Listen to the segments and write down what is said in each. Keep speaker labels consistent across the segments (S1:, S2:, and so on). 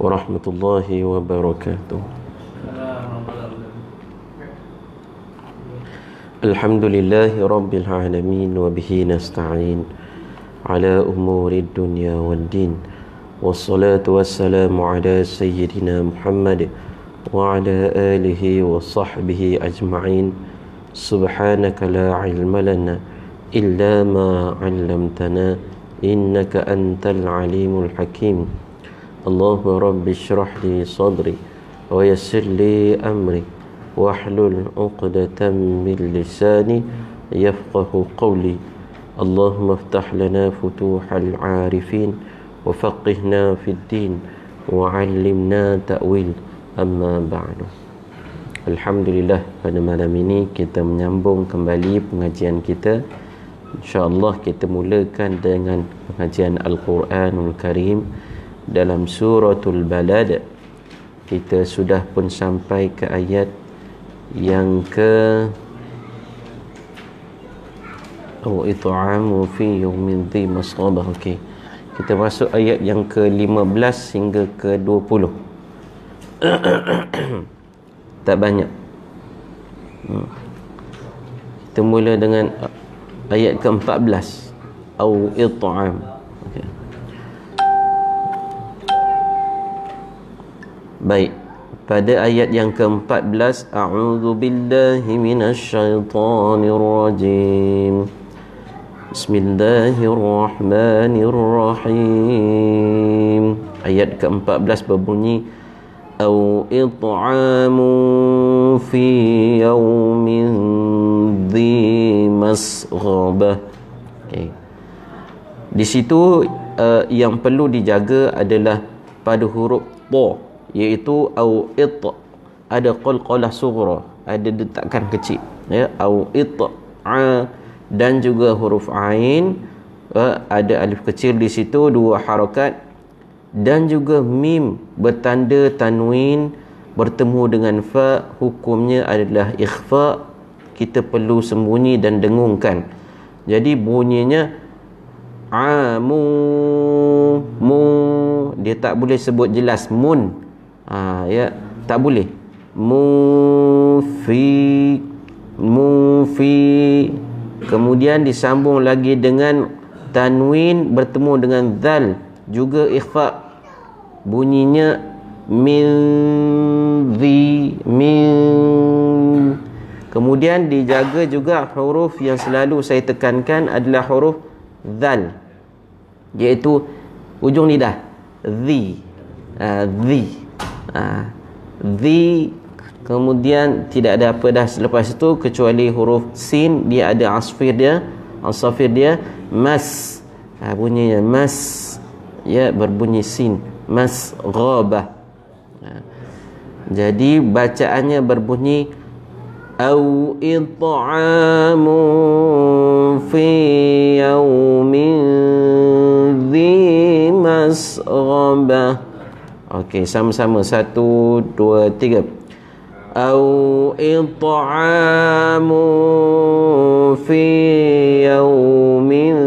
S1: ورحمة الله وبركاته. الحمد لله رب العالمين وبه نستعين على أمور الدنيا والدين والصلاة والسلام على سيدنا محمد وعلى آله وصحبه أجمعين. سبحانك لا علم لنا إلا ما علمتنا إنك أنت العليم الحكيم. اللهم رب اشرح لي صدري ويسر لي أمري واحلل عقدة من لساني يفقه قولي اللهم افتح لنا فتوح العارفين وفقهنا في الدين وعلمنا تأويل أما بعد Alhamdulillah pada malam ini kita menyambung kembali pengajian kita InsyaAllah kita mulakan dengan pengajian Al-Quranul Karim dalam suratul Balad kita sudah pun sampai ke ayat yang ke Oh it'amu fi yawmin dhi masghabah okey. Kita masuk ayat yang ke-15 hingga ke-20 tak banyak. Hmm. kita mula dengan ayat ke-14 au it'am Baik. Pada ayat yang ke-14 A'udzu billahi minasyaitonir rajim. Bismillahirrahmanirrahim. Ayat ke-14 berbunyi au it'amu fi yaumin dhi masghabah. Okay. Di situ uh, yang perlu dijaga adalah pada huruf ta iaitu au it ada qalqalah sughra ada detakan kecil ya au it a dan juga huruf ain ada alif kecil di situ dua harakat dan juga mim bertanda tanwin bertemu dengan fa hukumnya adalah ikhfa kita perlu sembunyi dan dengungkan. Jadi bunyinya amu mu dia tak boleh sebut jelas mun ha, ya tak boleh. Mu fi mu fi kemudian disambung lagi dengan tanwin bertemu dengan zal juga ikhfa. Bunyinya min zi min. Kemudian dijaga juga huruf yang selalu saya tekankan adalah huruf zal iaitu ujung lidah zi. Uh, zi uh, zi kemudian tidak ada apa dah selepas itu kecuali huruf sin dia ada asfir dia asfir dia mas. Uh, bunyinya mas. Ya berbunyi sin. Masghabah ha. jadi bacaannya berbunyi au it'amu fi yawmin dhi masghabah okey sama-sama satu dua tiga au it'amu fi yawmin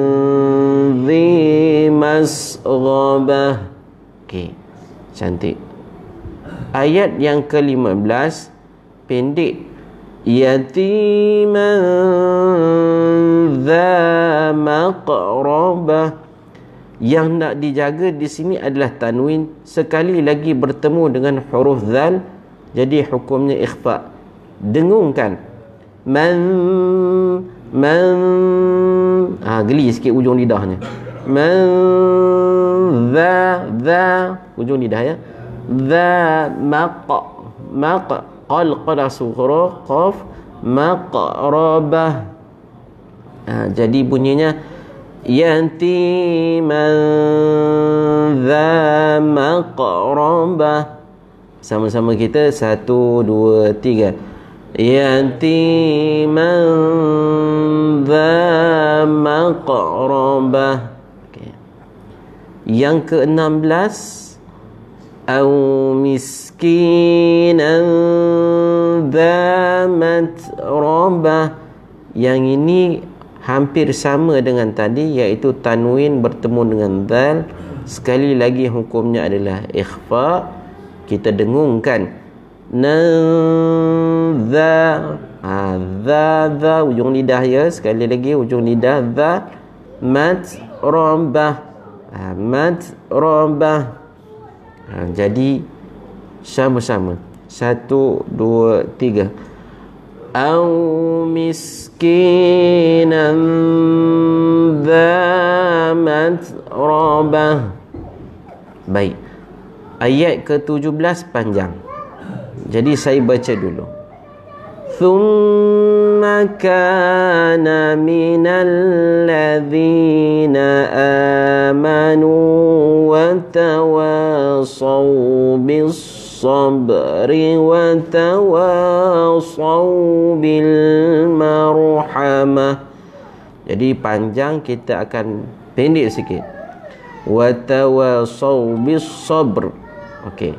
S1: dhi masghabah Okey. Cantik. Ayat yang ke-15 pendek yatiman dza maqrabah yang nak dijaga di sini adalah tanwin. Sekali lagi bertemu dengan huruf zal jadi hukumnya ikhfa. Dengungkan. Man man ah geli sikit ujung lidahnya. Man dha dha ujung lidah ya. Dha maq maq qal qala sughra qaf maqrabah. Ha, jadi bunyinya yantiman dha maqrabah. Sama-sama kita satu dua tiga. Yantiman dha maqrabah. Yang ke-16 au miskinan dhamat rabah yang ini hampir sama dengan tadi iaitu tanwin bertemu dengan dal sekali lagi hukumnya adalah ikhfa. Kita dengungkan. Nadza ha dza dza ujung lidah ya. Sekali lagi ujung lidah dza mat rambah. Ha, mat rambah. Ha, jadi sama-sama. Satu dua tiga au miskinan dza mat rambah baik ayat ke-17 panjang jadi saya baca dulu ثم كان من الذين آمنوا وتواصوا بالصبر وتواصوا بالمرحمة jadi panjang kita akan pendek sikit watawasaw bis sabr okey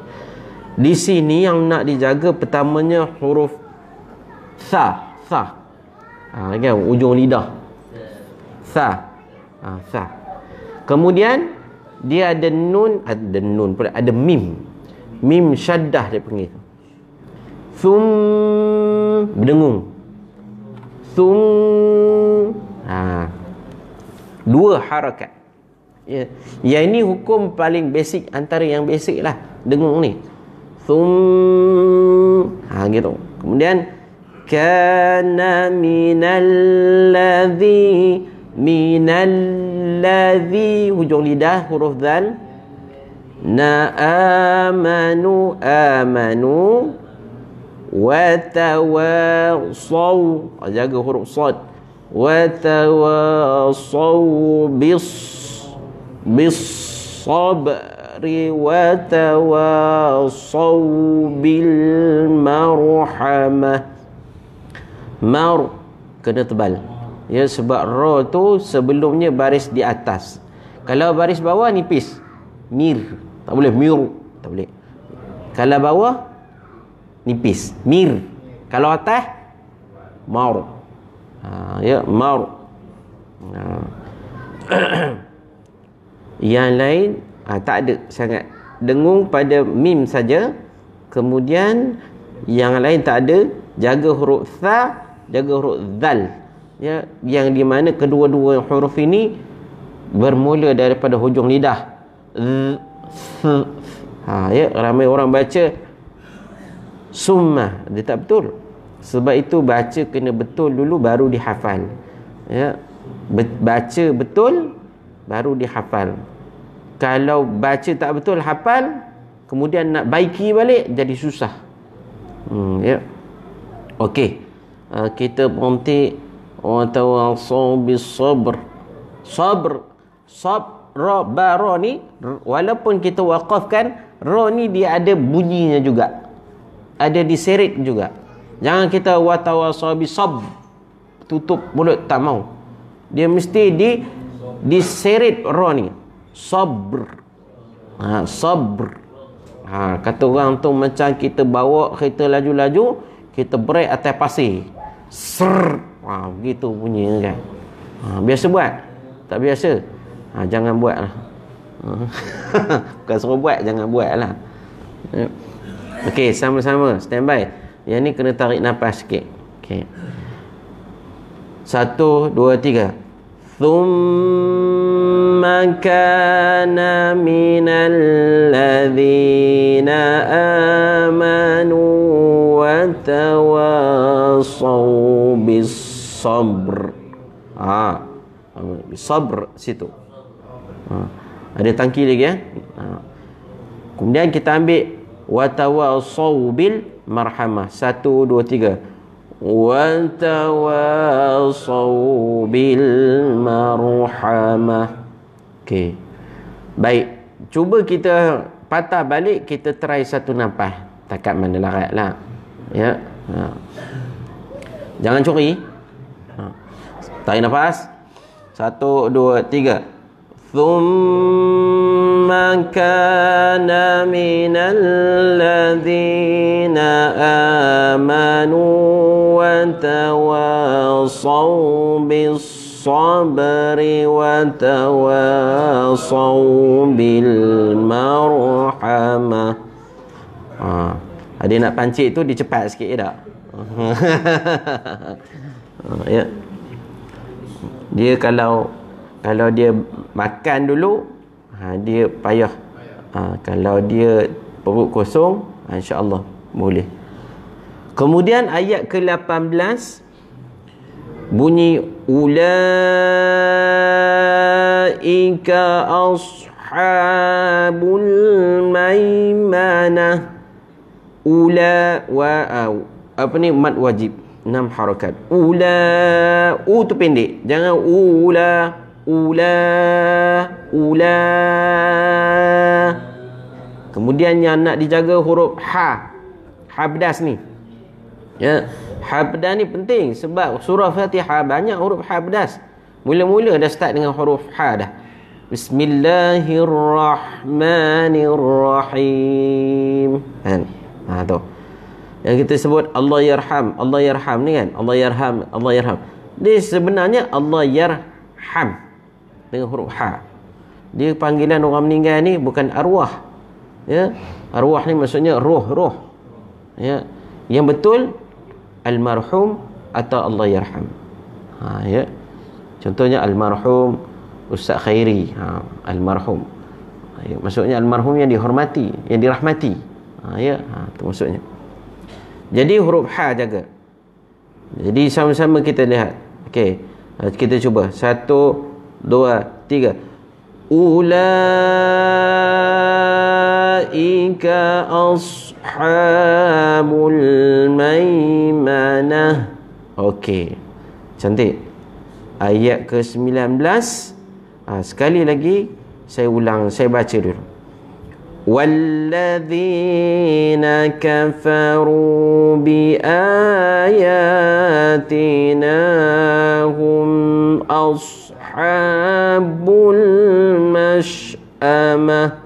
S1: di sini yang nak dijaga pertamanya huruf sa sa ha, kan ujung lidah sa ha, sa kemudian dia ada nun ada nun pula ada mim mim syaddah dia panggil. Sum berdengung. Sum ha. Dua harakat. Ya yang ini hukum paling basic antara yang basic lah. Dengung ni. Sum ha gitu. Kemudian kana minal ladzi minal ladzi hujung lidah huruf zal na amanu amanu wa tawasaw jaga huruf sad wa tawasaw bis bis sabri wa tawasaw bil marhamah. Mar kena tebal. Ya sebab ra tu sebelumnya baris di atas. Kalau baris bawah nipis. Mir tak boleh mir tak boleh. Kalau bawah nipis. Mir. Kalau atas mar ha, ya mar ha. yang lain ha, tak ada sangat. Dengung pada mim saja. Kemudian yang lain tak ada. Jaga huruf tha jaga huruf zal ya yang di mana kedua-dua huruf ini bermula daripada hujung lidah ha ya ramai orang baca summa dia tak betul. Sebab itu baca kena betul dulu baru dihafal. Ya baca betul baru dihafal. Kalau baca tak betul hafal kemudian nak baiki balik jadi susah. Hmm ya. Okey. Uh, kita berhenti. Wa tawassaw bis sabr. Sabr. Sab ra ba ra ni walaupun kita waqafkan ra ni dia ada bunyinya juga. Ada diseret juga. Jangan kita wa tawassaw bis sab tutup mulut tak mau. Dia mesti di diseret ra ni. Sabr. Ha sabr. Ha kata orang tu macam kita bawa kereta laju-laju kita break atas pasir. Ser ha, begitu bunyi kan. Ha, biasa buat? Tak biasa ha, jangan buat lah ha. bukan suruh buat jangan buat lah ya. ok sama-sama standby yang ni kena tarik nafas sikit ok satu dua tiga ثم كان من الذين آمنوا وتواصوا بالصبر ha sabr situ Ha. ada tangki lagi ya ha. kemudian kita ambil watawasaw bil marhamah. Satu dua tiga. Watawasaw bil marhamah. Okey. Baik. Cuba kita patah balik kita try satu nafas. Takat mana larat lah. Ya. Ha. jangan curi. Ha. tarik nafas. Satu, dua, tiga. ثم كان من الذين آمنوا وتواصوا بالصبر وتواصوا بالمرحمة ha. Ada nak pancit tu dia cepat sikit ya tak? ha, ya. Dia kalau kalau dia makan dulu ha, dia payah. Ha, kalau dia perut kosong ha, insya-Allah boleh. Kemudian ayat ke-18 bunyi ulaika ashabul maimanah. Ula wa apa ni? Mad wajib. Enam harakat. Ula u tu pendek. Jangan ula ula ula kemudian yang nak dijaga huruf ha habdas ni Ya, habda ni penting sebab surah Fatihah banyak huruf habdas. Mula-mula dah start dengan huruf ha dah. Bismillahirrahmanirrahim. Kan? Ha tu. Yang kita sebut Allah yarham, Allah yarham ni kan? Allah yarham, Allah yarham. Dia sebenarnya Allah yarham dengan huruf ha. Dia panggilan orang meninggal ni bukan arwah. Ya. Arwah ni maksudnya roh, roh. Ya. Yang betul almarhum atau Allah yarham. Ha ya. Contohnya almarhum Ustaz Khairi, ha almarhum. Ha, ya. maksudnya almarhum yang dihormati, yang dirahmati. Ha ya, ha tu maksudnya. Jadi huruf ha jaga. Jadi sama-sama kita lihat. Okey. Kita cuba. Satu, dua, tiga. Ulaika ashabul maimanah. Okey. Cantik. Ayat ke-19. Ha, sekali lagi saya ulang, saya baca dulu. والذين كفروا بآياتنا هم أصحاب ashabul Mashama,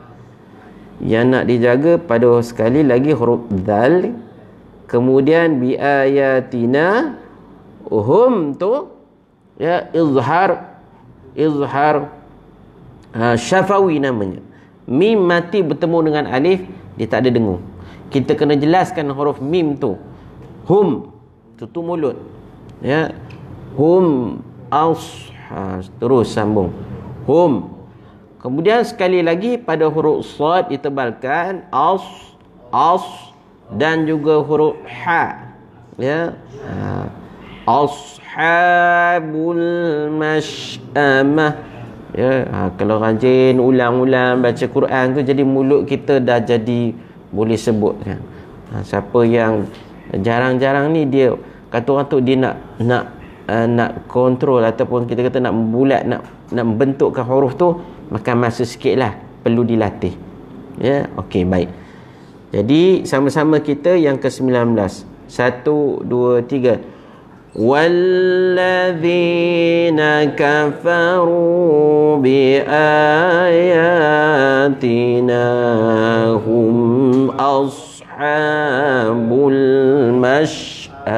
S1: yang nak dijaga pada sekali lagi huruf dal kemudian bi ayatina hum tu ya izhar izhar ha, syafawi namanya. Mim mati bertemu dengan alif dia tak ada dengung. Kita kena jelaskan huruf mim tu. Hum tutup mulut. Ya hum as ha, terus sambung. Hum. Kemudian sekali lagi pada huruf sad ditebalkan aus aus dan juga huruf ha. Ya. Ha. ashabul mash'amah. Ya. Ha, kalau rajin ulang-ulang baca Quran tu jadi mulut kita dah jadi boleh sebut kan? Ha, siapa yang jarang-jarang ni dia kata orang tu dia nak nak uh, nak kontrol ataupun kita kata nak membulat nak nak membentukkan huruf tu maka masa sikit lah perlu dilatih ya okey baik jadi sama-sama kita yang ke-19 satu, dua, tiga والذين كفروا بآياتنا هم أصحاب المشأمة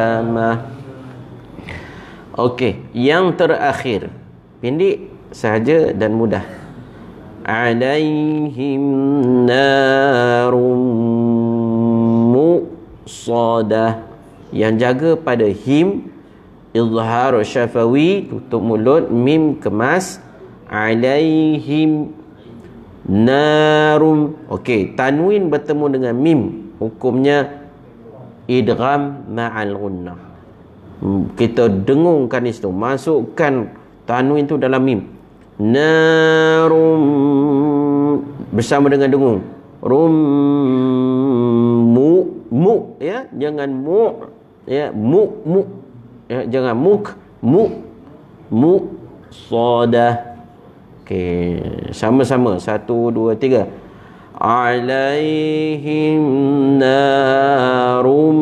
S1: Okey, yang terakhir. Pendek sahaja dan mudah. Alaihim narum muqsadah. Yang jaga pada him izhar syafawi tutup mulut mim kemas alaihim narum okey tanwin bertemu dengan mim hukumnya idgham ma'al gunnah kita dengungkan itu masukkan tanwin tu dalam mim. Narum bersama dengan dengung. Rum mu mu ya. Jangan mu ya. Mu mu ya, jangan muk mu mu soda. Okey sama-sama. Satu dua tiga. Alaihim narum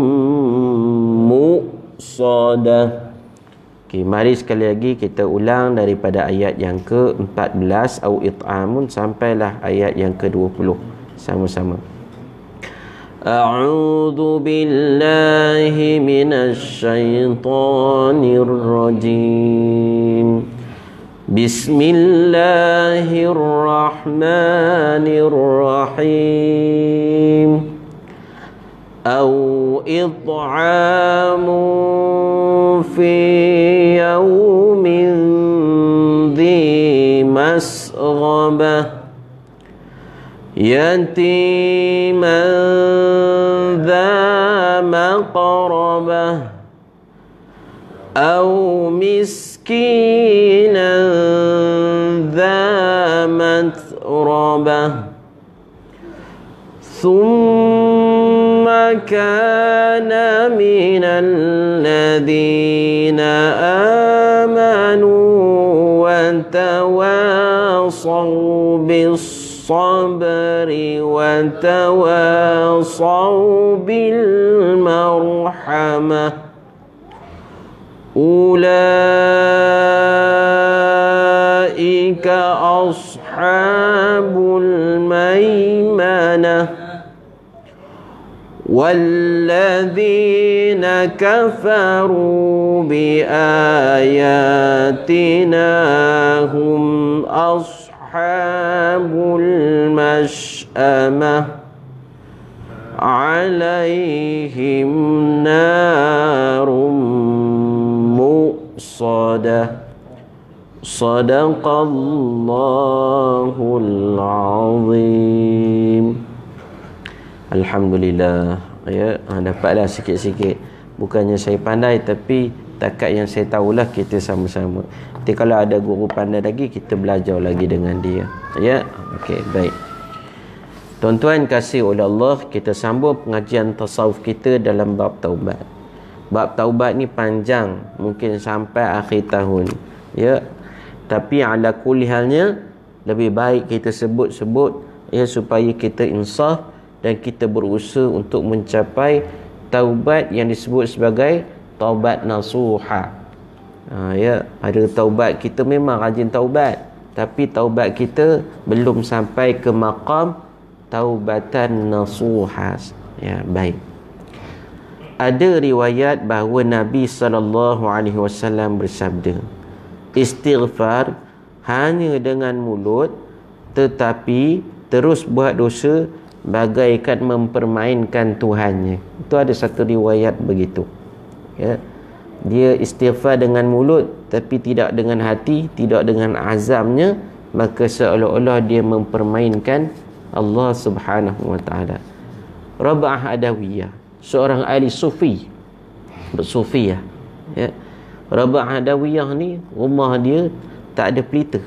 S1: mu soda. Okay, mari sekali lagi kita ulang daripada ayat yang ke-14 au it'amun sampailah ayat yang ke-20. Sama-sama. A'udhu billahi من الشيطان rajim. Bismillahirrahmanirrahim. أو إطعام في يوم ذي مسغبة يتيما ذا مقربة أو مسكينا ذا متربة ثم كان من الذين آمنوا وتواصوا بالصبر الصبر وتواصوا بالمرحمة. أولئك أصحاب الميمنة. والذين كفروا بآياتنا هم أصحاب المشأمة عليهم نار مؤصدة. صدق الله العظيم. Alhamdulillah. Ya ha, dapatlah sikit-sikit. Bukannya saya pandai tapi takat yang saya tahulah kita sama-sama. Nanti kalau ada guru pandai lagi kita belajar lagi dengan dia. Ya okey baik. Tuan-tuan kasih oleh Allah kita sambung pengajian tasawuf kita dalam bab taubat. Bab taubat ni panjang mungkin sampai akhir tahun. Ya tapi ala kulihalnya lebih baik kita sebut-sebut ya supaya kita insaf dan kita berusaha untuk mencapai Taubat yang disebut sebagai Taubat nasuhah ha, ya ada taubat kita memang rajin taubat tapi taubat kita belum sampai ke maqam taubatan nasuhas ya baik. Ada riwayat bahawa Nabi sallallahu alaihi wasallam bersabda istighfar hanya dengan mulut tetapi terus buat dosa bagaikan mempermainkan Tuhannya. Itu ada satu riwayat begitu. Ya. Dia istighfar dengan mulut tapi tidak dengan hati tidak dengan azamnya maka seolah-olah dia mempermainkan Allah Subhanahu wa taala. Rabah Adawiyah seorang ahli sufi bersufiyah ya. Rabah Adawiyah ni rumah dia tak ada pelita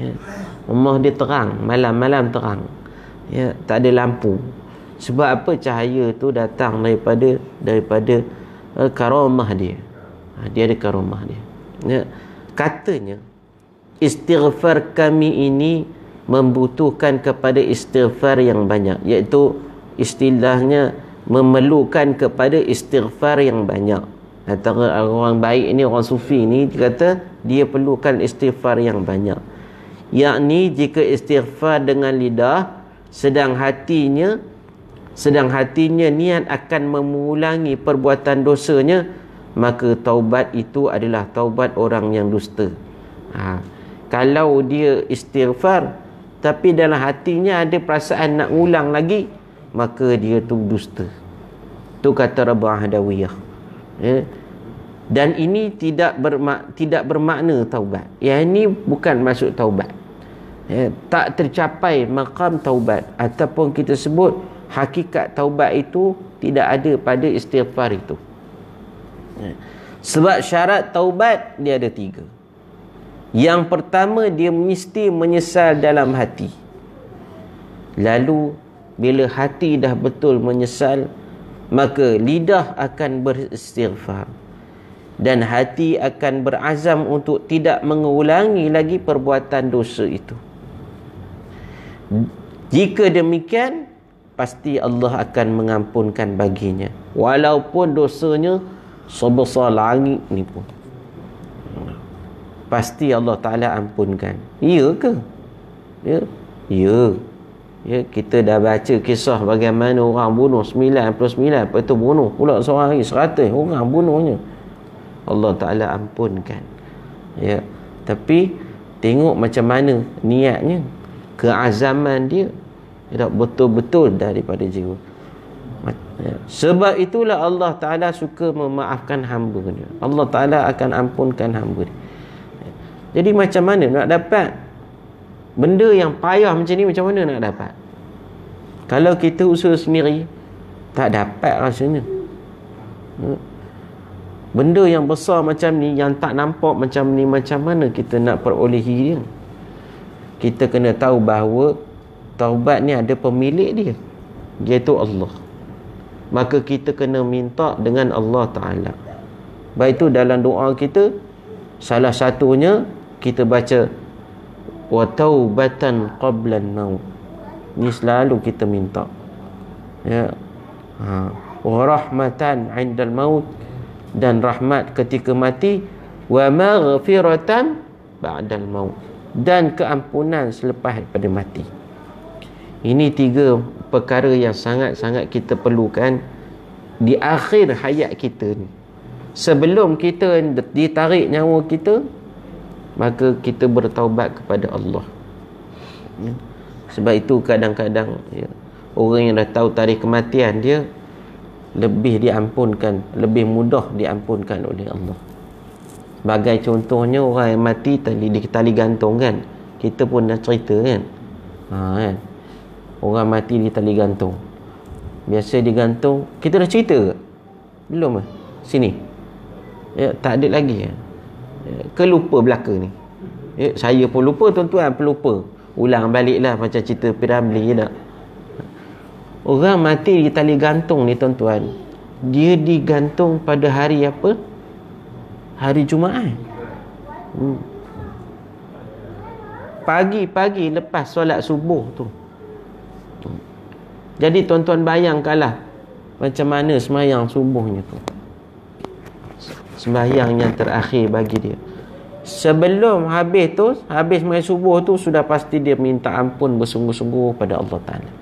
S1: ya. rumah dia terang malam-malam terang ya tak ada lampu. Sebab apa cahaya tu datang daripada daripada uh, karamah dia? Ha, dia ada karamah dia. Ya. katanya istighfar kami ini membutuhkan kepada istighfar yang banyak. Iaitu istilahnya memerlukan kepada istighfar yang banyak. Antara orang baik ini orang sufi ini dia kata dia perlukan istighfar yang banyak. Yakni jika istighfar dengan lidah sedang hatinya sedang hatinya niat akan mengulangi perbuatan dosanya maka taubat itu adalah taubat orang yang dusta. Ha. kalau dia istighfar tapi dalam hatinya ada perasaan nak ulang lagi maka dia tu dusta. Tu kata Rabah Hadawiyah ya. dan ini tidak bermak tidak bermakna taubat. Yang ini bukan masuk taubat ya. tak tercapai makam taubat ataupun kita sebut hakikat taubat itu tidak ada pada istighfar itu. Ya. Sebab syarat taubat dia ada tiga. Yang pertama dia mesti menyesal dalam hati. Lalu bila hati dah betul menyesal maka lidah akan beristighfar dan hati akan berazam untuk tidak mengulangi lagi perbuatan dosa itu. Jika demikian pasti Allah akan mengampunkan baginya. Walaupun dosanya sebesar langit ni pun. Pasti Allah Taala ampunkan. Iya ke? Ya? Ya. Ya, kita dah baca kisah bagaimana orang bunuh 99 lepas tu bunuh pula seorang lagi 100 orang bunuhnya. Allah Taala ampunkan. Ya. Tapi tengok macam mana niatnya, keazaman dia. Ya, betul-betul daripada jiwa. Sebab itulah Allah Taala suka memaafkan hamba dia. Allah Taala akan ampunkan hamba dia. Jadi macam mana nak dapat benda yang payah macam ni macam mana nak dapat kalau kita usaha sendiri tak dapat rasanya benda yang besar macam ni yang tak nampak macam ni macam mana kita nak perolehi dia kita kena tahu bahawa taubat ni ada pemilik dia iaitu Allah. Maka kita kena minta dengan Allah Ta'ala. Baik itu dalam doa kita salah satunya kita baca wa taubatan qabla an-maut ni selalu kita minta. Ya. Ha. Wa rahmatan 'inda al-maut dan rahmat ketika mati wa maghfiratan ba'da al-maut dan keampunan selepas daripada mati. Ini tiga perkara yang sangat-sangat kita perlukan di akhir hayat kita ni. Sebelum kita ditarik nyawa kita maka kita bertaubat kepada Allah. Ya. sebab itu kadang-kadang ya, orang yang dah tahu tarikh kematian dia lebih diampunkan lebih mudah diampunkan oleh Allah sebagai contohnya orang yang mati tali di tali gantung kan? Kita pun dah cerita kan? Ha, kan? Orang mati di tali gantung. Biasa digantung kita dah cerita ke? Belum ke? Sini. Ya tak ada lagi ya. Ke lupa belaka ni. Ya, saya pun lupa tuan-tuan pelupa ulang baliklah macam cerita Piramli je tak? Orang mati di tali gantung ni tuan-tuan. Dia digantung pada hari apa hari Jumaat. Hmm. pagi-pagi lepas solat subuh tu. Jadi tuan-tuan bayangkanlah macam mana semayang subuhnya tu. Sembahyang yang terakhir bagi dia. Sebelum habis tu habis sembahyang subuh tu sudah pasti dia minta ampun bersungguh-sungguh pada Allah Ta'ala.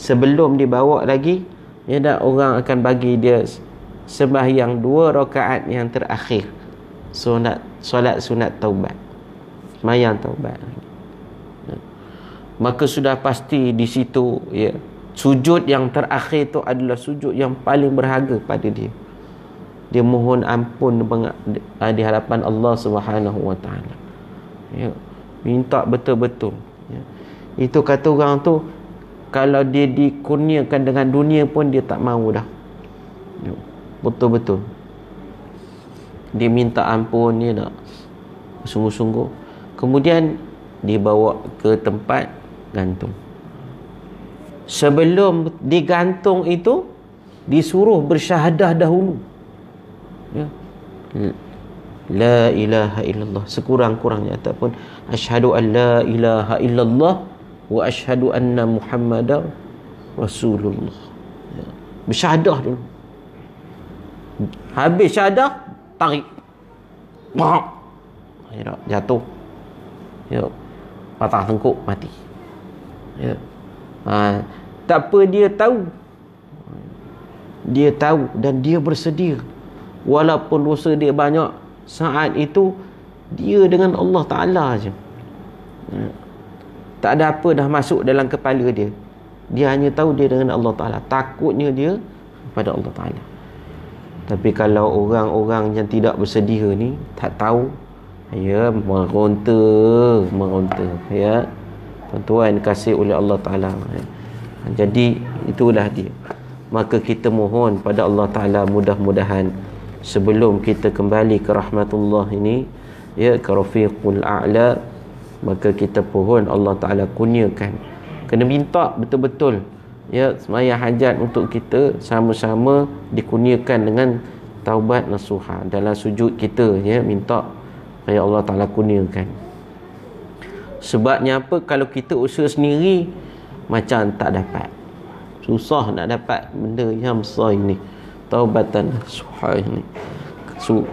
S1: Sebelum dibawa lagi ya dah orang akan bagi dia sembahyang dua rakaat yang terakhir sunat solat sunat taubat sembahyang taubat maka sudah pasti di situ ya sujud yang terakhir tu adalah sujud yang paling berharga pada dia dia mohon ampun di hadapan Allah Subhanahu Wa Taala. Ya, minta betul-betul. Ya. Itu kata orang tu kalau dia dikurniakan dengan dunia pun dia tak mahu dah. Ya, betul-betul. Dia minta ampun dia nak sungguh-sungguh. Kemudian dibawa ke tempat gantung. Sebelum digantung itu disuruh bersyahadah dahulu ya. La ilaha illallah sekurang-kurangnya ataupun asyhadu an la ilaha illallah wa asyhadu anna muhammadar rasulullah. Ya. Bersyahadah dulu. Habis syahadah tarik. Mak. Ya, jatuh. Ya. Patah tengkuk mati. Ya. Ha, tak apa dia tahu. Dia tahu dan dia bersedia walaupun dosa dia banyak saat itu dia dengan Allah Ta'ala je ya. tak ada apa dah masuk dalam kepala dia dia hanya tahu dia dengan Allah Ta'ala takutnya dia pada Allah Ta'ala tapi kalau orang-orang yang tidak bersedia ni tak tahu. Ya meronta meronta. Ya tuan-tuan kasih oleh Allah Ta'ala. Ya. jadi itulah dia. Maka kita mohon pada Allah Ta'ala mudah-mudahan sebelum kita kembali ke rahmatullah ini ya ke rafiqul a'la maka kita pohon Allah Taala kurniakan. Kena minta betul-betul ya semaya hajat untuk kita sama-sama dikurniakan dengan taubat nasuha dalam sujud kita ya minta supaya Allah Taala kurniakan. Sebabnya apa? Kalau kita usaha sendiri macam tak dapat. Susah nak dapat benda yang besar ini. Taubatan suhai ni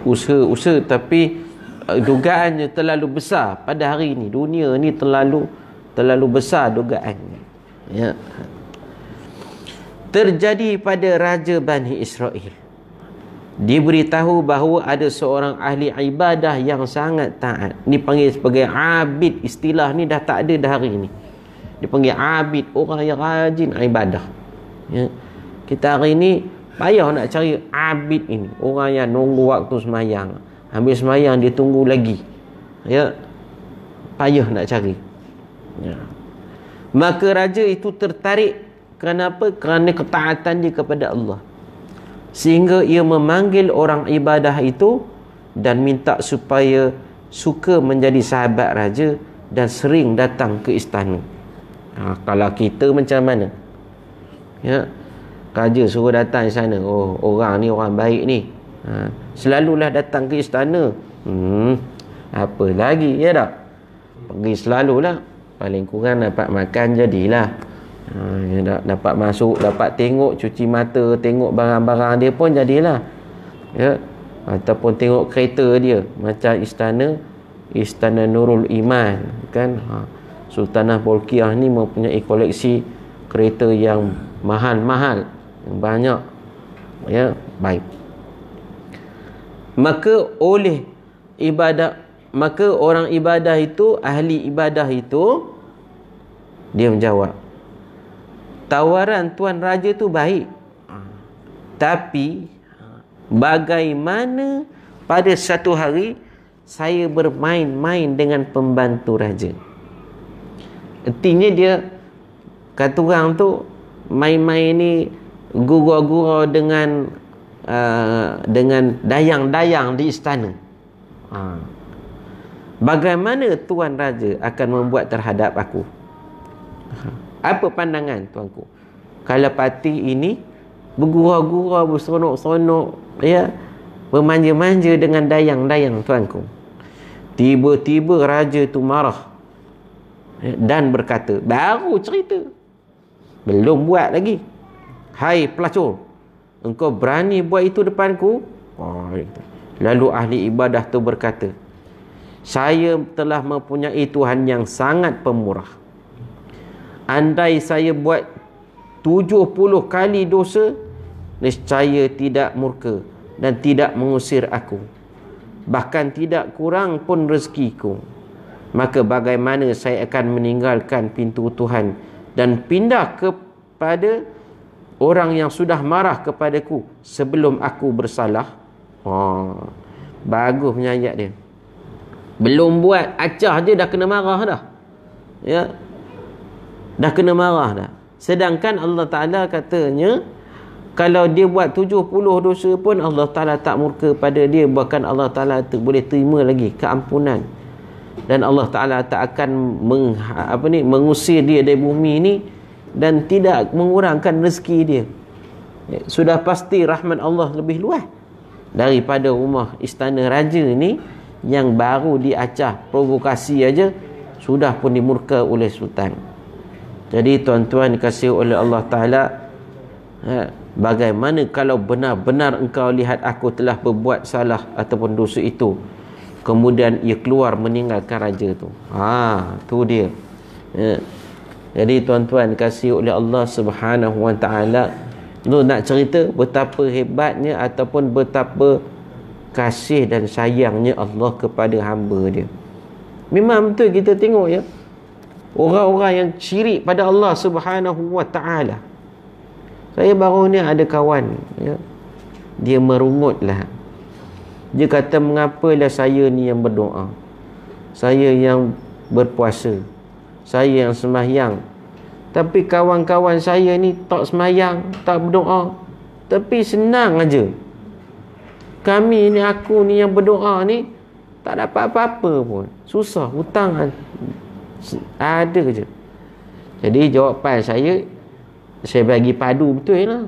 S1: usaha-usaha tapi uh, dugaannya terlalu besar pada hari ini. Dunia ni terlalu terlalu besar dugaannya ya terjadi pada raja Bani Israel. Diberitahu bahawa ada seorang ahli ibadah yang sangat taat. Ni panggil sebagai abid. Istilah ni dah tak ada dah hari ni. Dipanggil abid orang yang rajin ibadah. Ya. kita hari ni payah nak cari abid ini. Orang yang nunggu waktu semayang. Habis semayang dia tunggu lagi. Ya. Payah nak cari. Ya. maka raja itu tertarik kenapa kerana ketaatan dia kepada Allah. Sehingga ia memanggil orang ibadah itu dan minta supaya suka menjadi sahabat raja dan sering datang ke istana. Ha, kalau kita macam mana? Ya raja suruh datang di sana oh orang ni orang baik ni. Ha, selalulah datang ke istana. Hmm apa lagi ya tak? Pergi selalulah. Paling kurang dapat makan jadilah ha, ya dapat masuk dapat tengok cuci mata tengok barang-barang dia pun jadilah. Ya. Ataupun tengok kereta dia macam istana istana Nurul Iman kan? Ha. Sultanah Bolkiah ni mempunyai koleksi kereta yang mahal-mahal yang banyak. Ya baik. Maka oleh ibadah maka orang ibadah itu ahli ibadah itu dia menjawab tawaran tuan raja tu baik tapi bagaimana pada satu hari saya bermain-main dengan pembantu raja Artinya dia kata orang tu main-main ni gurau-gurau dengan uh, dengan dayang-dayang di istana. Ha. Bagaimana tuan raja akan membuat terhadap aku? Ha. Apa pandangan tuanku? Kalau parti ini bergurau-gurau berseronok-seronok ya bermanja-manja dengan dayang-dayang tuanku. Tiba-tiba raja tu marah dan berkata baru cerita. Belum buat lagi. Hai pelacur. Engkau berani buat itu depanku? Oh, lalu ahli ibadah tu berkata saya telah mempunyai Tuhan yang sangat pemurah andai saya buat 70 kali dosa niscaya tidak murka dan tidak mengusir aku. Bahkan tidak kurang pun rezekiku. Maka bagaimana saya akan meninggalkan pintu Tuhan dan pindah kepada orang yang sudah marah kepadaku sebelum aku bersalah? Oh, bagus punya ayat dia. Belum buat acah je dah kena marah dah. Ya dah kena marah dah. Sedangkan Allah Ta'ala katanya kalau dia buat 70 dosa pun Allah Ta'ala tak murka pada dia. Bahkan Allah Ta'ala boleh terima lagi keampunan. Dan Allah Taala tak akan meng, apa ni mengusir dia dari bumi ini dan tidak mengurangkan rezeki dia. Ya, sudah pasti rahmat Allah lebih luas daripada rumah istana raja ini yang baru diacah provokasi aja sudah pun dimurka oleh sultan jadi tuan-tuan dikasih oleh Allah Taala ha, bagaimana kalau benar-benar engkau lihat aku telah berbuat salah ataupun dosa itu kemudian ia keluar meninggalkan raja tu? Ha tu dia. Ya. jadi tuan-tuan kasih oleh Allah Subhanahu wa taala tu nak cerita betapa hebatnya ataupun betapa kasih dan sayangnya Allah kepada hamba dia. Memang betul kita tengok ya orang-orang yang syirik pada Allah Subhanahu wa taala. Saya baru ni ada kawan ya. Dia merungutlah. Dia kata mengapalah saya ni yang berdoa? Saya yang berpuasa. Saya yang sembahyang Tapi kawan-kawan saya ni tak sembahyang Tak berdoa. Tapi senang aja. Kami ni aku ni yang berdoa ni Tak dapat apa-apa pun. Susah hutang Ada je Jadi jawapan saya Saya bagi padu betul lah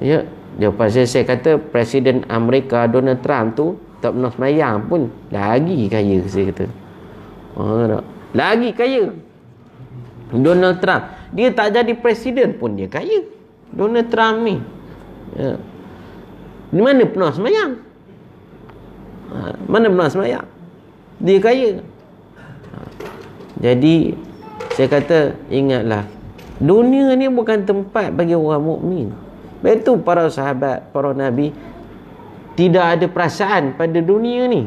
S1: Ya Jawapan saya, saya kata Presiden Amerika Donald Trump tu tak pernah semayang pun lagi kaya saya kata. Oh. Lagi kaya. Donald Trump. Dia tak jadi presiden pun dia kaya. Donald Trump ni. Ya. Di mana pernah semayang? Ha, mana pernah semayang? Dia kaya. Ha. Jadi saya kata ingatlah dunia ni bukan tempat bagi orang mukmin. Itu para sahabat para nabi tidak ada perasaan pada dunia ni.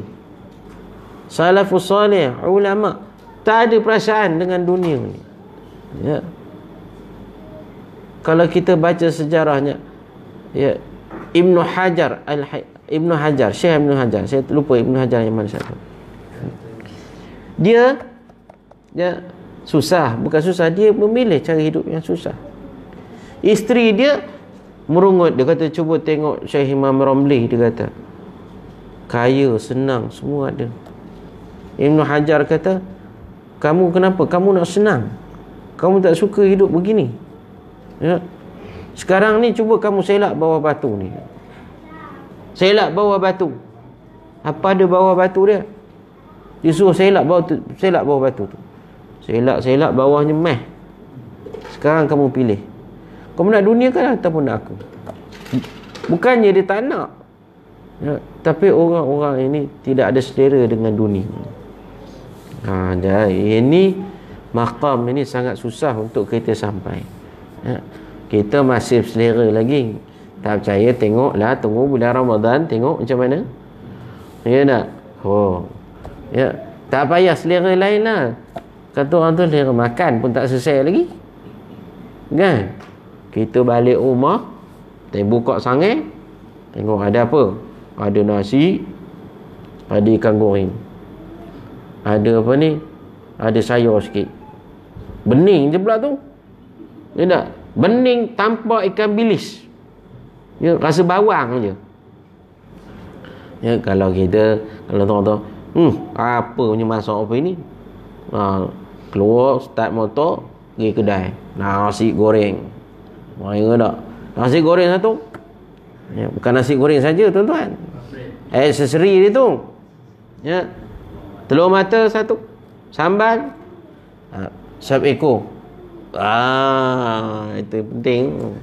S1: Salafus salih ulama tak ada perasaan dengan dunia ni. Ya. Kalau kita baca sejarahnya ya Ibnu Hajar al Ibnu Hajar Syekh Ibnu Hajar. Saya lupa Ibnu Hajar yang mana satu dia ya susah. Bukan susah dia memilih cara hidup yang susah. Isteri dia merungut. Dia kata cuba tengok Syekh Imam Ramli dia kata. Kaya senang semua ada. Ibn Hajar kata kamu kenapa? Kamu nak senang. Kamu tak suka hidup begini. Ya. Sekarang ni cuba kamu selak bawah batu ni. Selak bawah batu. Apa ada bawah batu dia? Dia suruh selak bawah tu selak bawah batu tu selak selak bawahnya meh. Sekarang kamu pilih. Kau nak dunia kan ataupun nak aku? Bukannya dia tak nak. Ya, tapi orang-orang ini tidak ada selera dengan dunia. Ha, jadi ini makam ini sangat susah untuk kita sampai. Ya, kita masih selera lagi. Tak percaya tengoklah tunggu bulan Ramadan tengok macam mana. Ya tak? Oh. Ya tak payah selera lain lah kata orang tu selera makan pun tak selesai lagi. Kan? Kita balik rumah kita buka sangai tengok ada apa? Ada nasi ada ikan goreng. Ada apa ni? Ada sayur sikit. Bening je pula tu. Ya tak bening tanpa ikan bilis. Ya rasa bawang je. Ya kalau kita kalau tuan-tuan hmm apa punya masak apa ini? Ha, keluar start motor pergi kedai nasi goreng Maya tak? Nasi goreng satu. Ya, bukan nasi goreng saja tuan-tuan. Aksesori dia tu. Ya. Telur mata satu. Sambal. Ha, sop ekor. Ah, itu penting.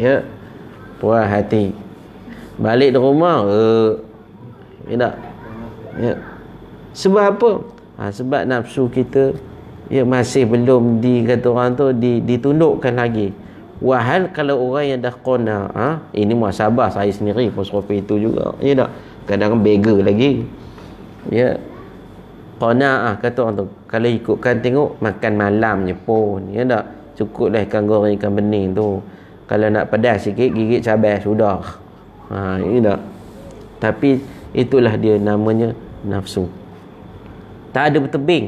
S1: Ya. Puas hati. Balik di rumah, uh, ya tak? Ya. Sebab apa? Ha, sebab nafsu kita ya masih belum dikata orang tu ditundukkan lagi. Wahal kalau orang yang dah qana, ha? ini muasabah saya sendiri pun itu juga. Ya tak? Kadang beggar lagi. Ya. Qana ah kata orang tu. Kalau ikutkan tengok makan malamnya pun, ya tak? Cukup dah ikan goreng ikan bening tu. Kalau nak pedas sikit gigit cabai sudah. Ha, ya tak? Tapi itulah dia namanya nafsu. Tak ada bertebing.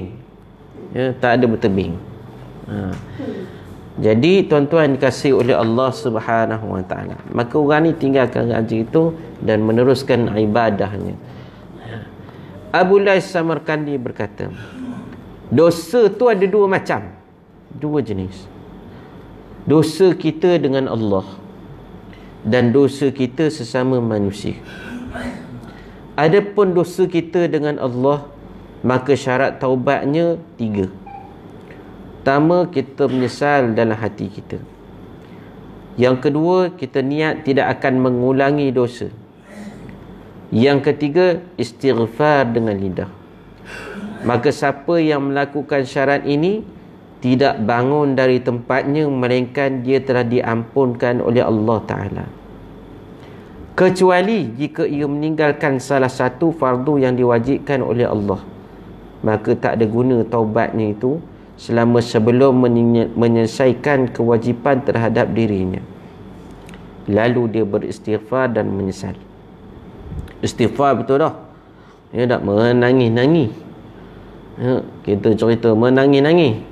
S1: Ya, tak ada bertebing. Ha. Jadi tuan-tuan dikasih oleh Allah Subhanahu Wa Taala. Maka orang ni tinggalkan ngaji itu dan meneruskan ibadahnya. Abu Lais Samarkandi berkata, dosa tu ada dua macam. Dua jenis. Dosa kita dengan Allah dan dosa kita sesama manusia. Adapun dosa kita dengan Allah, maka syarat taubatnya tiga. Pertama, kita menyesal dalam hati kita. Yang kedua, kita niat tidak akan mengulangi dosa. Yang ketiga, istighfar dengan lidah. Maka siapa yang melakukan syarat ini tidak bangun dari tempatnya melainkan dia telah diampunkan oleh Allah Taala. Kecuali jika ia meninggalkan salah satu fardu yang diwajibkan oleh Allah. Maka tak ada guna taubatnya itu selama sebelum menyelesaikan kewajipan terhadap dirinya. Lalu dia beristighfar dan menyesal. Istighfar betul dah? Ya tak? Menangis-nangis. Ya, kita cerita menangis-nangis.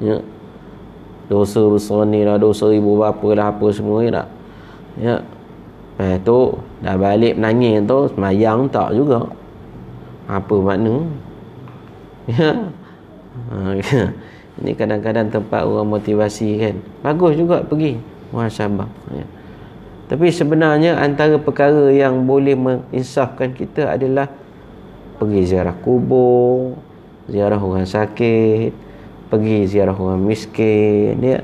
S1: Ya. Dosa besar ni lah dosa ibu bapa lah apa semua ya tak ya. Lepas tu dah balik menangis tu semayang tak juga. Apa makna ya Ha, ini kadang-kadang tempat orang motivasi kan. Bagus juga pergi muhasabah. Ya. Tapi sebenarnya antara perkara yang boleh menginsafkan kita adalah pergi ziarah kubur, ziarah orang sakit, pergi ziarah orang miskin, ya.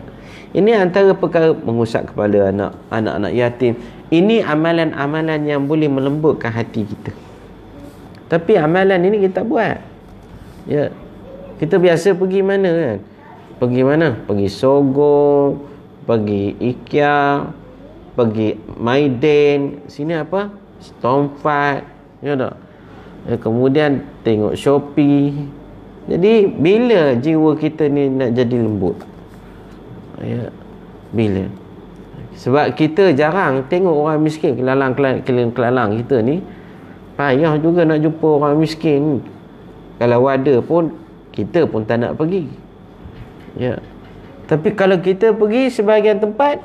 S1: Ini antara perkara mengusap kepala anak anak-anak yatim. Ini amalan-amalan yang boleh melembutkan hati kita. Tapi amalan ini kita buat. Ya, kita biasa pergi mana kan? Pergi mana? Pergi Sogo pergi IKEA pergi Maiden sini apa? Stormfight ya tak? Ya, kemudian tengok Shopee. Jadi bila jiwa kita ni nak jadi lembut? Ya bila? Sebab kita jarang tengok orang miskin kelalang, kelalang kita ni. Payah juga nak jumpa orang miskin kalau ada pun kita pun tak nak pergi. Ya. Tapi kalau kita pergi sebahagian tempat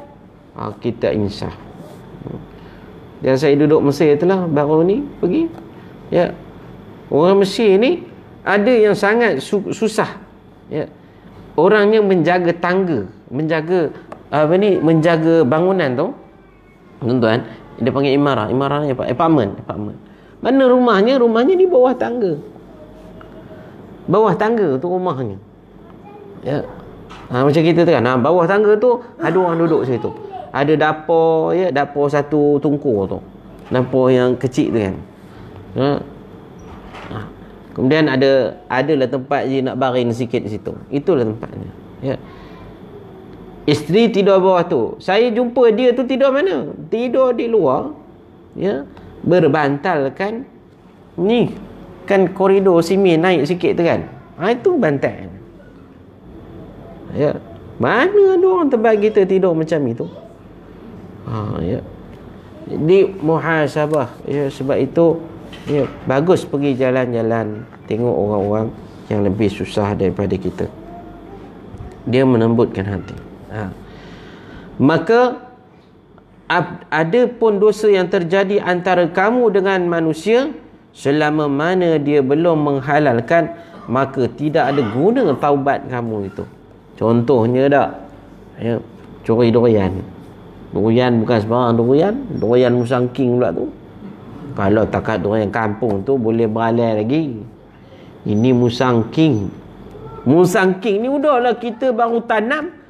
S1: ha, kita insaf dan saya duduk Mesir itulah baru ni pergi. Ya. Orang Mesir ni ada yang sangat su- susah. Ya. Orangnya menjaga tangga menjaga apa ni menjaga bangunan tu tuan-tuan dia panggil imarah imarah ni apa? Apartment apartment. Mana rumahnya? Rumahnya di bawah tangga bawah tangga tu rumahnya ya ha, macam kita tu kan ha, bawah tangga tu ada orang duduk situ ada dapur ya dapur satu tungku tu dapur yang kecil tu kan ya. ha. kemudian ada adalah tempat je nak baring sikit situ itulah tempatnya ya Isteri tidur bawah tu. Saya jumpa dia tu tidur mana? Tidur di luar. Ya. Berbantalkan ni kan koridor simen naik sikit tu kan. Ha itu bantal. Ya. Mana ada orang tempat kita tidur macam itu? Ha ya. Jadi muhasabah ya sebab itu ya bagus pergi jalan-jalan tengok orang-orang yang lebih susah daripada kita. Dia menembutkan hati ha. maka ada pun dosa yang terjadi antara kamu dengan manusia selama mana dia belum menghalalkan maka tidak ada guna taubat kamu itu contohnya tak ya, curi durian durian bukan sebarang durian durian musangking pula tu kalau takat durian kampung tu boleh beralai lagi ini musangking musangking ni udahlah kita baru tanam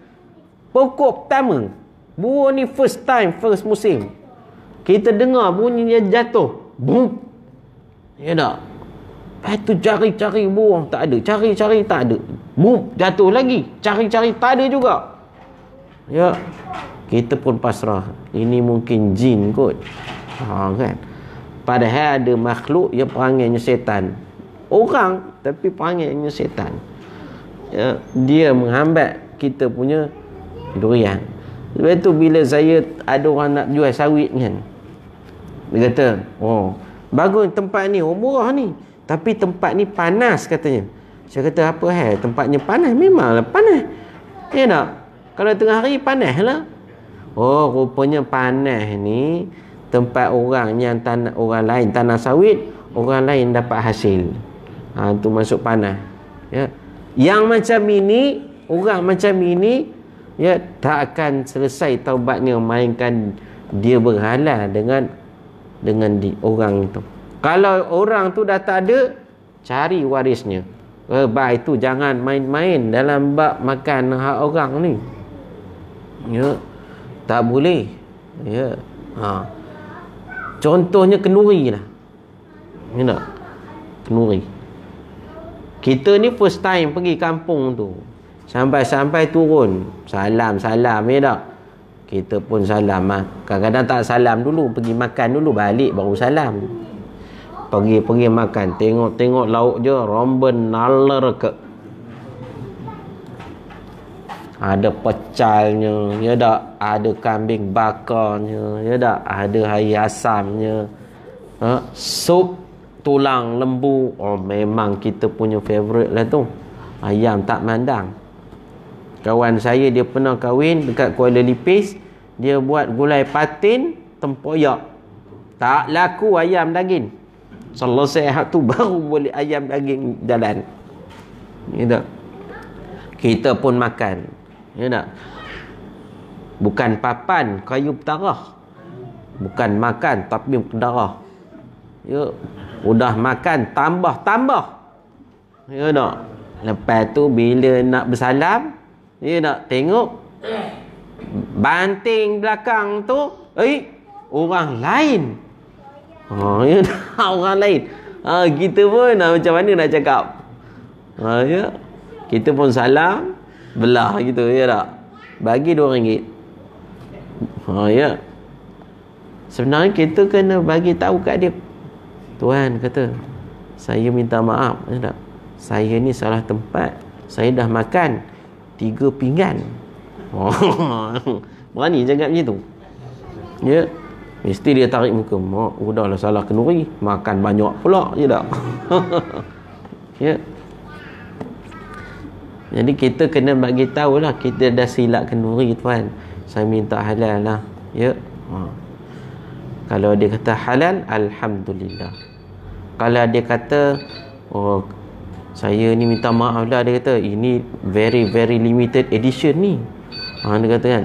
S1: Pokok pertama. Buah ni first time, first musim. Kita dengar bunyi dia jatuh. Boom. Ya tak? Lepas tu cari-cari buah tak ada. Cari-cari tak ada. Boom. Jatuh lagi. Cari-cari tak ada juga. Ya. Kita pun pasrah. Ini mungkin jin kot. Ha, kan? Padahal ada makhluk yang perangainya setan. Orang tapi perangainya setan. Ya, dia menghambat kita punya durian sebab tu bila saya ada orang nak jual sawit kan dia kata oh bagus tempat ni oh murah ni. Tapi tempat ni panas katanya. Saya kata apa hal tempatnya panas? Memanglah panas. Ya tak? Kalau tengah hari panas lah oh rupanya panas ni tempat orang yang tanah orang lain tanah sawit orang lain dapat hasil. Ha, tu masuk panas. Ya. Yang macam ini orang macam ini ya tak akan selesai taubatnya mainkan dia berhala dengan dengan di, orang tu. Kalau orang tu dah tak ada cari warisnya. Eh, bab itu jangan main-main dalam bab makan hak orang ni. Ya tak boleh. Ya ha. Contohnya kenuri lah. Ya tak? Kenuri. Kita ni first time pergi kampung tu. Sampai-sampai turun. Salam-salam ya tak Kita pun salam ha. Kadang-kadang tak salam dulu Pergi makan dulu Balik baru salam. Pergi-pergi makan Tengok-tengok lauk je Romben nalar ke. Ada pecalnya Ya tak? Ada kambing bakarnya Ya tak? Ada hari asamnya. Ha? Sup Tulang lembu. Oh memang kita punya favourite lah tu. Ayam tak mandang. Kawan saya dia pernah kahwin dekat Kuala Lipis. Dia buat gulai patin tempoyak. Tak laku ayam daging. Selesai hak tu baru boleh ayam daging jalan. Ya tak? Kita pun makan. Ya tak? Bukan papan kayu petarah. Bukan makan tapi darah. Ya. Udah makan tambah-tambah. Ya tak? Lepas tu bila nak bersalam, dia nak tengok banting belakang tu, eh orang lain. Ha ya orang lain. Ha kita pun nak macam mana nak cakap. Ha ya. Kita pun salam. belah gitu ya tak bagi dua ringgit ha ya sebenarnya kita kena bagi tahu kat dia tuan kata saya minta maaf ya tak saya ni salah tempat saya dah makan tiga pinggan oh, berani cakap macam tu. Ya. Mesti dia tarik muka mak. Udahlah salah kenuri makan banyak pula je tak ya. Jadi kita kena bagi tahu lah. Kita dah silap kenuri tuan saya minta halal lah. Ya. Ha. kalau dia kata halal alhamdulillah. Kalau dia kata oh saya ni minta maaf lah dia kata ini very very limited edition ni ha, dia kata kan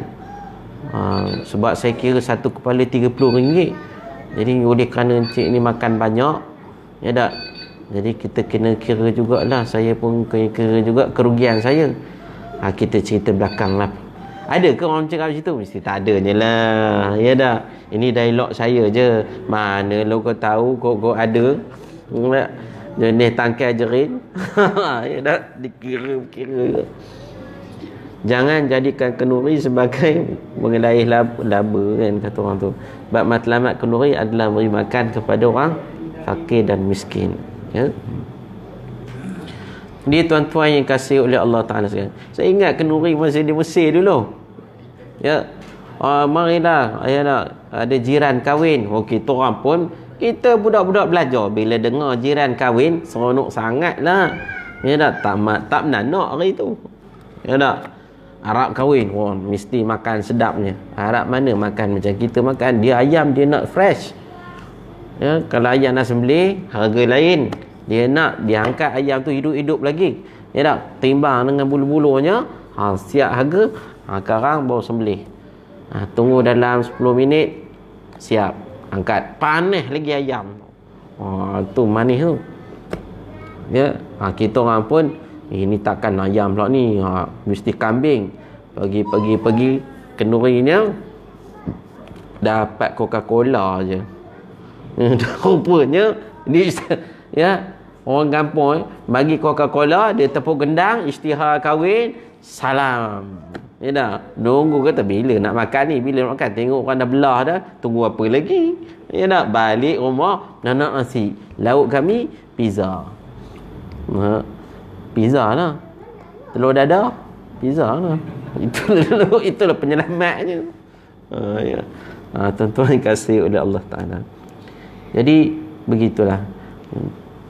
S1: ha, sebab saya kira satu kepala RM30 jadi oleh kerana encik ni makan banyak ya tak? Jadi kita kena kira jugalah saya pun kena kira juga kerugian saya. Ha, kita cerita belakang lah. Ada ke orang cakap macam tu? Mesti tak ada je lah ya tak? Ini dialog saya je. Mana lo kau tahu kau kau ada? Jenis tangkai jerin ya tak? Dikira-kira Jangan jadikan kenuri sebagai mengenai laba, kan kata orang tu. Bab matlamat kenuri adalah memberi makan kepada orang fakir dan miskin. Ya. Dia tuan-tuan yang kasih oleh Allah Taala sekalian. Saya ingat kenuri masa di Mesir dulu. Ya. Uh, marilah ayalah ada jiran kahwin. Okey, tu orang pun kita budak-budak belajar bila dengar jiran kahwin seronok sangatlah. Ya tak tak tak nak hari tu. Ya tak Arab kahwin. Oh, mesti makan sedapnya. Arab mana makan macam kita makan? Dia ayam dia nak fresh. Ya, kalau ayam nak sembelih harga lain. Dia nak dia angkat ayam tu hidup-hidup lagi. Ya tak? Timbang dengan bulu-bulunya ha, siap harga. Ha, sekarang baru sembelih. Ha, tunggu dalam 10 minit siap. Angkat. Panas lagi ayam. Ha, tu manis tu. Ya ha, kita orang pun ini takkan ayam pula ni. Ha, mesti kambing. Pagi-pagi pergi kendurinya dapat coca-cola je. Rupanya ni ya orang kampung eh, bagi coca-cola dia tepuk gendang istihar kahwin salam. Ya dah nunggu kata bila nak makan ni? Bila nak makan? Tengok orang dah belah dah. Tunggu apa lagi? Ya nak balik rumah nak nak nasi. Lauk kami pizza. Ha, pizza lah. Telur dadah pizza lah. Itulah itulah penyelamatnya. Ha, ya. ha, tuan-tuan kasih oleh Allah Ta'ala. Jadi begitulah.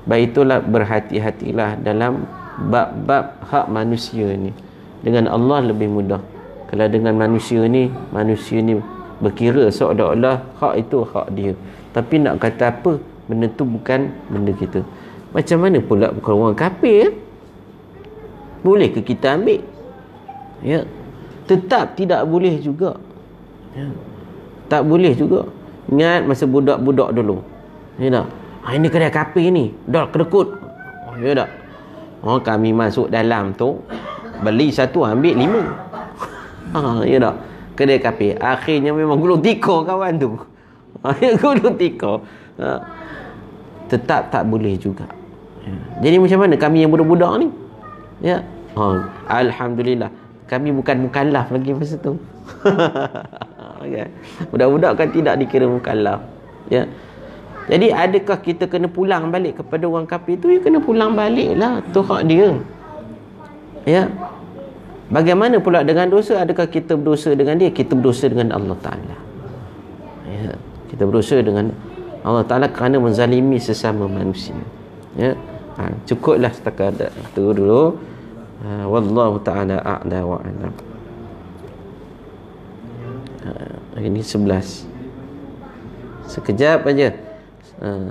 S1: Baik itulah berhati-hatilah dalam bab-bab hak manusia ni. Dengan Allah lebih mudah. Kalau dengan manusia ni manusia ni berkira seolah-olah hak itu hak dia. Tapi nak kata apa benda tu bukan benda kita. Macam mana pula kalau orang kafir boleh ke kita ambil? Ya. Tetap tidak boleh juga. Ya. tak boleh juga. Ingat masa budak-budak dulu. Ya tak? Ha, ini kedai kapi ni. Dah kedekut oh, ya tak? Oh, kami masuk dalam tu beli satu ambil lima. Ha, ya tak? Kedai kapi. Akhirnya memang gulung tiko kawan tu. Ha, gulung tiko ha. tetap tak boleh juga. Ya. jadi macam mana kami yang budak-budak ni ya. Ha. Alhamdulillah. Kami bukan mukallaf lagi masa tu. Okay. budak-budak kan tidak dikira mukallaf. Ya. Jadi adakah kita kena pulang balik kepada orang kafir tu? Ya kena pulang balik lah. Tu hak dia. Ya. Bagaimana pula dengan dosa? Adakah kita berdosa dengan dia? Kita berdosa dengan Allah Ta'ala. Ya. Kita berdosa dengan Allah Ta'ala kerana menzalimi sesama manusia. Ya ha, cukuplah setakat itu dulu. Ha, wallahu taala a'la wa a'lam. Ha, ini 11 sekejap aja. Ha,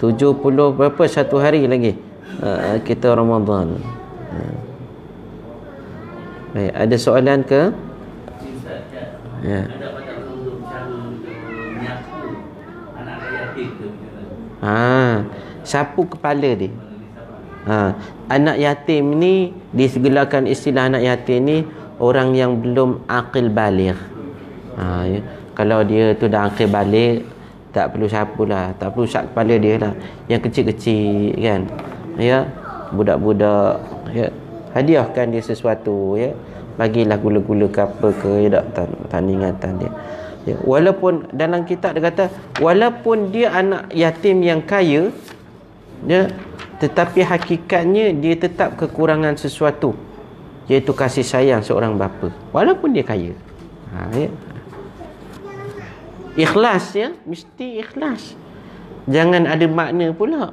S1: 70 berapa? Satu hari lagi. Ha, kita Ramadan. Ha. Baik, ada soalan ke? Ya. Ha, sapu kepala dia. Ha, anak yatim ni disegelakan istilah anak yatim ni orang yang belum akil balik. Ha, ya. Kalau dia tu dah akil balik tak perlu sapu lah, tak perlu sak kepala dia lah. Yang kecil-kecil kan. Ya. Budak-budak ya. hadiahkan dia sesuatu ya bagilah gula-gula ke apa ke ya tak tandingatan dia ya. walaupun dalam kitab dia kata walaupun dia anak yatim yang kaya ya tetapi hakikatnya dia tetap kekurangan sesuatu iaitu kasih sayang seorang bapa walaupun dia kaya. Ha, ya. ikhlas ya. Mesti ikhlas. Jangan ada makna pula.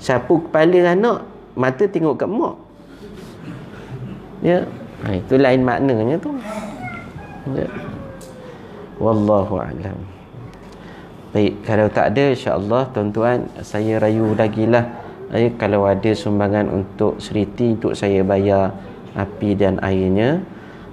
S1: Sapu kepala anak mata tengok kat mak. Ya. Ha, itu lain maknanya tu. Ya. wallahu alam baik kalau tak ada insya-Allah tuan-tuan saya rayu lagi lah eh, kalau ada sumbangan untuk seriti untuk saya bayar api dan airnya.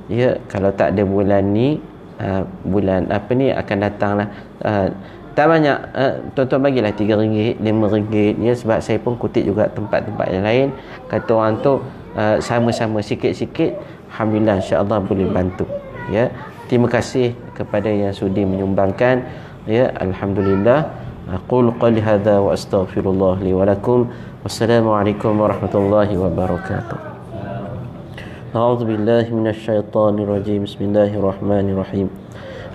S1: Ya kalau tak ada bulan ni uh, bulan apa ni akan datanglah. Uh, tak banyak uh, tuan-tuan bagilah RM3 RM5 ya sebab saya pun kutip juga tempat-tempat yang lain. Kata orang tu uh, sama-sama sikit-sikit alhamdulillah insya-Allah boleh bantu ya. Terima kasih kepada yang sudi menyumbangkan ya alhamdulillah. Aqul qali hadza wa astaghfirullah li wa lakum. Wassalamualaikum warahmatullahi wabarakatuh أعوذ بالله من الشيطان الرجيم بسم الله الرحمن الرحيم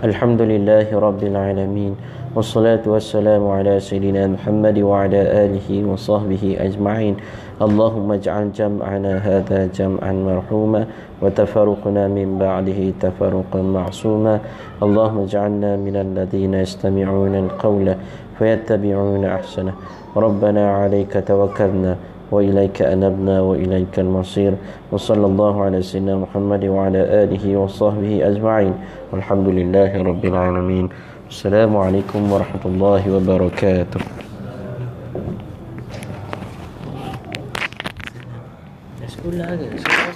S1: الحمد لله رب العالمين والصلاة والسلام على سيدنا محمد وعلى آله وصحبه أجمعين اللهم اجعل جمعنا هذا جمعا مرحوما وتفرقنا من بعده تفرقا معصوما. اللهم اجعلنا من الذين يستمعون القول فيتبعون أحسنه. ربنا عليك توكلنا وإليك أنبنا وإليك المصير. وصلى الله على سيدنا محمد وعلى آله وصحبه أجمعين. والحمد لله رب العالمين. السلام عليكم ورحمة الله وبركاته. Ke?